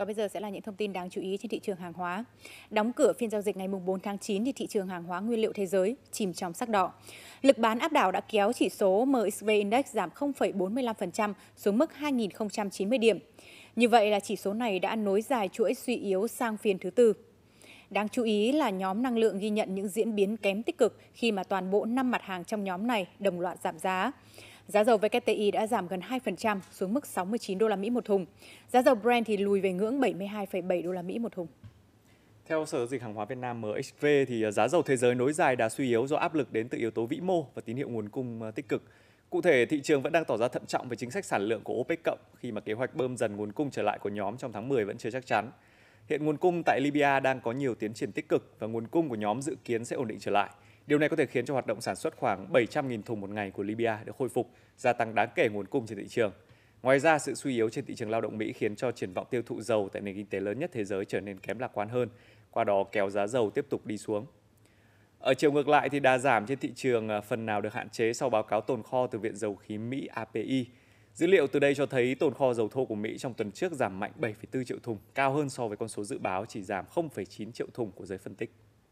Còn bây giờ sẽ là những thông tin đáng chú ý trên thị trường hàng hóa. Đóng cửa phiên giao dịch ngày 4 tháng 9 thì thị trường hàng hóa nguyên liệu thế giới chìm trong sắc đỏ. Lực bán áp đảo đã kéo chỉ số MXV Index giảm 0,45% xuống mức 2.090 điểm. Như vậy là chỉ số này đã nối dài chuỗi suy yếu sang phiên thứ tư. Đáng chú ý là nhóm năng lượng ghi nhận những diễn biến kém tích cực khi mà toàn bộ 5 mặt hàng trong nhóm này đồng loạt giảm giá. Giá dầu WTI đã giảm gần 2% xuống mức 69 đô la Mỹ một thùng. Giá dầu Brent thì lùi về ngưỡng 72,7 đô la Mỹ một thùng. Theo Sở Dịch hàng hóa Việt Nam MXV thì à, giá dầu thế giới nối dài đã suy yếu do áp lực đến từ yếu tố vĩ mô và tín hiệu nguồn cung à, tích cực. Cụ thể, thị trường vẫn đang tỏ ra thận trọng về chính sách sản lượng của OPEC cộng khi mà kế hoạch bơm dần nguồn cung trở lại của nhóm trong tháng 10 vẫn chưa chắc chắn. Hiện nguồn cung tại Libya đang có nhiều tiến triển tích cực và nguồn cung của nhóm dự kiến sẽ ổn định trở lại. Điều này có thể khiến cho hoạt động sản xuất khoảng 700.000 thùng một ngày của Libya được khôi phục, gia tăng đáng kể nguồn cung trên thị trường. Ngoài ra, sự suy yếu trên thị trường lao động Mỹ khiến cho triển vọng tiêu thụ dầu tại nền kinh tế lớn nhất thế giới trở nên kém lạc quan hơn, qua đó kéo giá dầu tiếp tục đi xuống. Ở chiều ngược lại thì đà giảm trên thị trường à, phần nào được hạn chế sau báo cáo tồn kho từ Viện Dầu khí Mỹ API. Dữ liệu từ đây cho thấy tồn kho dầu thô của Mỹ trong tuần trước giảm mạnh 7,4 triệu thùng, cao hơn so với con số dự báo chỉ giảm 0,9 triệu thùng của giới phân tích.